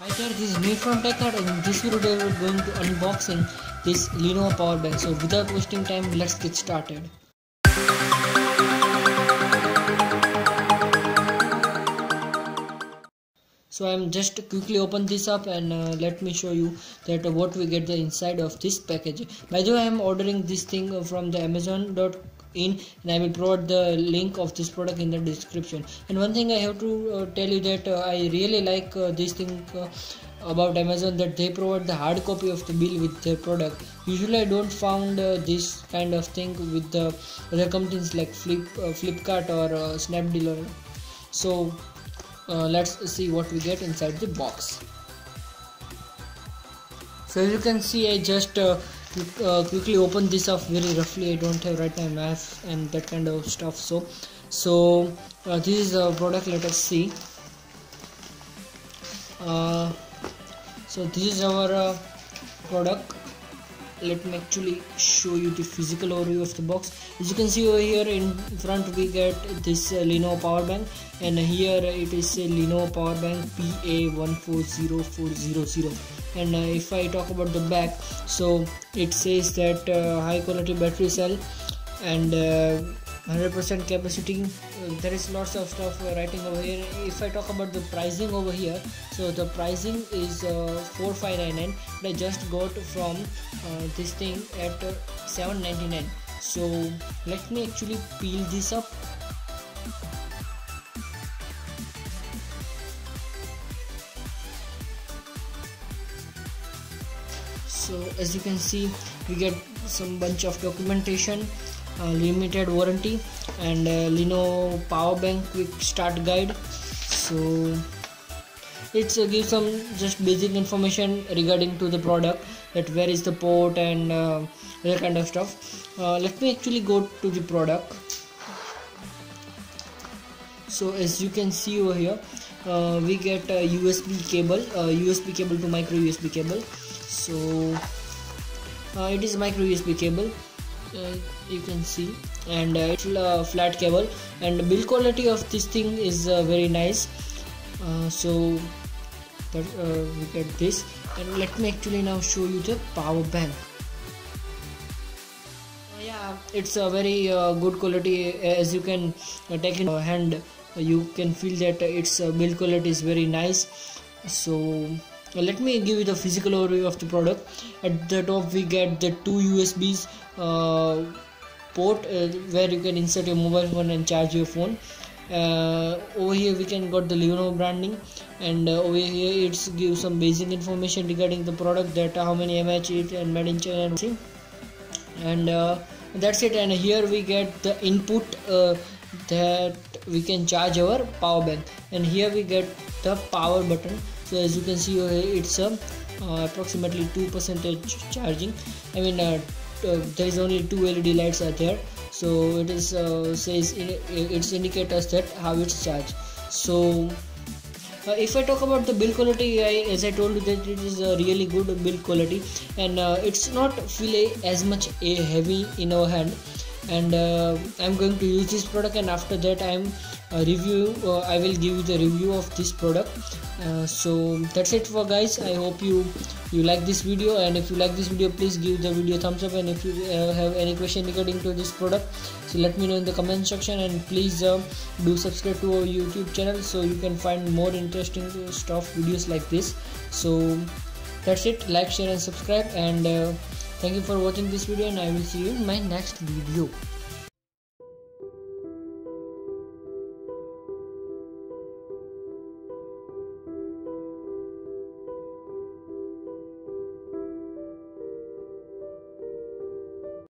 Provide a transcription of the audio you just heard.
Hi there, this is me from TechNut and in this video we're going to unboxing this Lenovo power bank. So without wasting time, let's get started. So I'm just quickly open this up and uh, let me show you that uh, what we get the inside of this package. By the way, I'm ordering this thing from the Amazon.com in and I will provide the link of this product in the description. And one thing I have to uh, tell you that uh, I really like uh, this thing uh, about Amazon that they provide the hard copy of the bill with their product. Usually I don't found uh, this kind of thing with the other companies like Flip uh, Flipkart or Snapdeal. So let's see what we get inside the box. So you can see I just uh, quickly open this up very roughly I don't have right now math and that kind of stuff so so uh, this is a product let us see. Uh, so this is our uh, product. Let me actually show you the physical overview of the box. As you can see over here in front we get this uh, Lenovo power bank and here it is a Lenovo power bank PA10400 and uh, if I talk about the back so it says that uh, high quality battery cell and 100% uh, capacity. There is lots of stuff writing over here. If i talk about the pricing over here so the pricing is uh, 4599 but i just got from uh, this thing at 799 so let me actually peel this up so as you can see we get some bunch of documentation uh, limited warranty and uh, Lenovo power bank quick start guide. So it's uh, gives some just basic information regarding to the product that where is the port and uh, other kind of stuff. Uh, let me actually go to the product. So as you can see over here uh, we get a USB cable USB cable to micro USB cable so it is micro USB cable uh, you can see. And uh, it's a flat cable. And build quality of this thing is uh, very nice. So that we get this. And let me actually now show you the power bank. Yeah it's a very uh, good quality. As you can uh, take in hand you can feel that its uh, build quality is very nice. So let me give you the physical overview of the product. At the top we get the two usbs uh, port uh, where you can insert your mobile phone and charge your phone. Uh, over here we can got the Lenovo branding and uh, over here it's give some basic information regarding the product that how many mAh it and made in China and uh, that's it. And here we get the input uh, that we can charge our power bank. And here we get the power button so as you can see it's a uh, approximately 2 percentage charging. I mean uh, uh, there is only two led lights are there. So it is uh, says in, it's indicate us that how it's charged. So uh, if I talk about the build quality, I, as I told you that it is a really good build quality. And uh, it's not feel as much a heavy in our hand. And uh, I'm going to use this product and after that I'm uh, review uh, I will give you the review of this product. Uh, so that's it for guys. I hope you you like this video and if you like this video please give the video thumbs up and if you uh, have any question regarding to this product so let me know in the comment section and please uh, do subscribe to our youtube channel so you can find more interesting stuff videos like this. So that's it. Like share and subscribe and uh, thank you for watching this video and i will see you in my next video